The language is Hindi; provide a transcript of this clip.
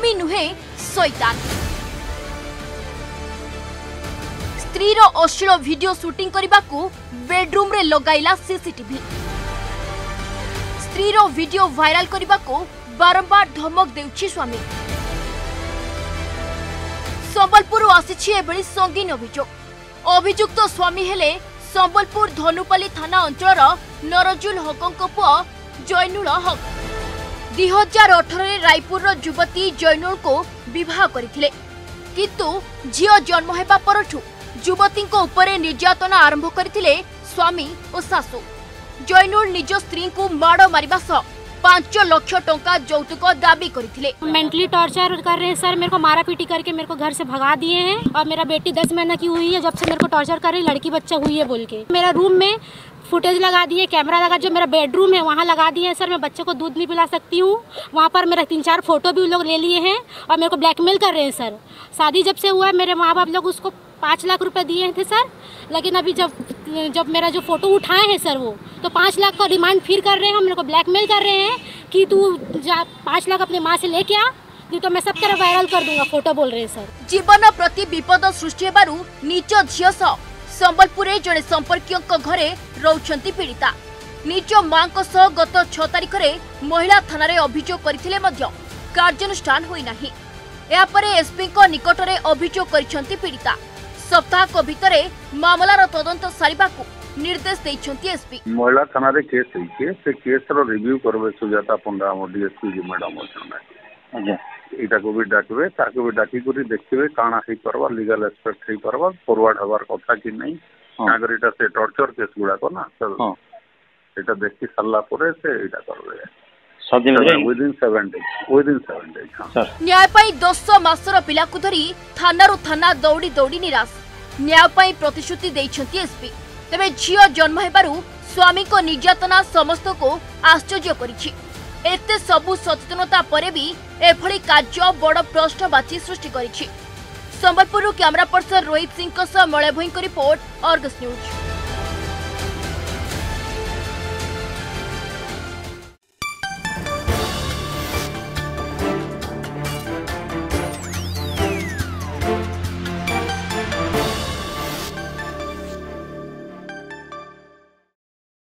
ସ୍ୱାମୀ ନୁହେଁ ଶୈତାନ ସ୍ତ୍ରୀର ଅଶ୍ଳୀଳ ଭିଡିଓ ସୁଟିଂ କରିବାକୁ ବେଡ୍ରୁମ୍ରେ ଲଗାଇଲା ସିସିଟିଭି ସ୍ତ୍ରୀର ଭିଡିଓ ଭାଇରାଲ କରିବାକୁ ବାରମ୍ବାର ଧମକ ଦେଉଛି ସ୍ୱାମୀ ସମ୍ବଲପୁରରୁ ଆସିଛି ଏଭଳି ସଙ୍ଗୀନ ଅଭିଯୋଗ ଅଭିଯୁକ୍ତ ସ୍ୱାମୀ ହେଲେ ସମ୍ବଲପୁର ଧନୁପାଲି ଥାନା ଅଞ୍ଚଳର ନରଜୁଲ ହକଙ୍କ ପୁଅ ଜୈନୁଳ ହକ୍ ଦୁଇ ହଜାର ଅଠରରେ ରାୟପୁରର ଯୁବତୀ ଜୈନୁଲଙ୍କୁ ବିବାହ କରିଥିଲେ କିନ୍ତୁ ଝିଅ ଜନ୍ମ ହେବା ପରଠୁ ଯୁବତୀଙ୍କ ଉପରେ ନିର୍ଯାତନା ଆରମ୍ଭ କରିଥିଲେ ସ୍ୱାମୀ ଓ ଶାଶୁ ଜୈନୁଲ ନିଜ ସ୍ତ୍ରୀଙ୍କୁ ମାଡ଼ ମାରିବା ସହ पांच लक्ष टा जौतुक दावी करते मेंटली टॉर्चर कर रहे हैं सर मेरे को मारा पीटी करके मेरे को घर से भगा दिए हैं और मेरा बेटी दस महीना की हुई है जब से मेरे को टॉर्चर कर रही लड़की बच्चा हुई है बोल के मेरा रूम में फुटेज लगा दिए कैमरा लगा जो मेरा बेडरूम है वहाँ लगा दिए हैं सर मैं बच्चे को दूध नहीं पिला सकती हूँ वहाँ पर मेरा तीन चार फोटो भी लोग ले लिए हैं और मेरे को ब्लैकमेल कर रहे हैं सर शादी जब से हुआ है मेरे माँ बाप लोग उसको पाँच लाख रुपए दिए थे सर लेकिन अभी जब जब मेरा जो फ़ोटो उठाए हैं सर वो तो पाँच लाख का डिमांड फिर कर रहे हैं हम लोग को ब्लैकमेल कर रहे हैं कि तू जा पाँच लाख अपने माँ से ले आ नहीं तो मैं सब तरह वायरल कर दूंगा फोटो बोल रहे हैं सर जीवन प्रति विपद सृष्टि हेबारु झी झील सह संपर्क घरे रोचार पीड़िता निज ପୀଡ଼ିତା गत ମାଙ୍କ तारीख में महिला थाना अभोग करते कार्यानुषान होना एसपी निकट में अभोग ଏସ୍ପିଙ୍କ ନିକଟରେ সপ্তাহক ভিতরে মামলার তদন্ত সারিবাকু নির্দেশ দিয়েছেন এসপি মহিলা থানারে কেস হয়েছে সে কেসর রিভিউ করবে সুজাতা পণ্ডা আমার ডিএসপি যে ম্যাডাম অছন্তি আজ্ঞা এটাকে বি ডাকবে তাকে বি ডাকি করে দেখবে কাণ হইপারবা লিগাল এক্সপেক্ট হইপারবা ফরওয়ার্ড হবার কথা কি নাই আগে এটা সে টর্চর কেস গুড়াক না সেটা দেখি সারলা পরে সে এটা করবে ମାସର ପିଲାକୁ ଧରି ଥାନାରୁ ଥାନା ଦୌଡ଼ି ଦୌଡ଼ି ନିରାଶ ନ୍ୟାୟ ପାଇଁ ପ୍ରତିଶ୍ରୁତି ଦେଇଛନ୍ତି ଏସ୍ପି ତେବେ ଝିଅ ଜନ୍ମ ହେବାରୁ ସ୍ୱାମୀଙ୍କ ନିର୍ଯାତନା ସମସ୍ତଙ୍କୁ ଆଶ୍ଚର୍ଯ୍ୟ କରିଛି ଏତେ ସବୁ ସଚେତନତା ପରେ ବି ଏଭଳି କାର୍ଯ୍ୟ ବଡ଼ ପ୍ରଶ୍ନବାଚୀ ସୃଷ୍ଟି କରିଛି ସମ୍ବଲପୁରରୁ କ୍ୟାମେରା ପର୍ସନ ରୋହିତ ସିଂଙ୍କ ସହ ମଳୟ ରିପୋର୍ଟ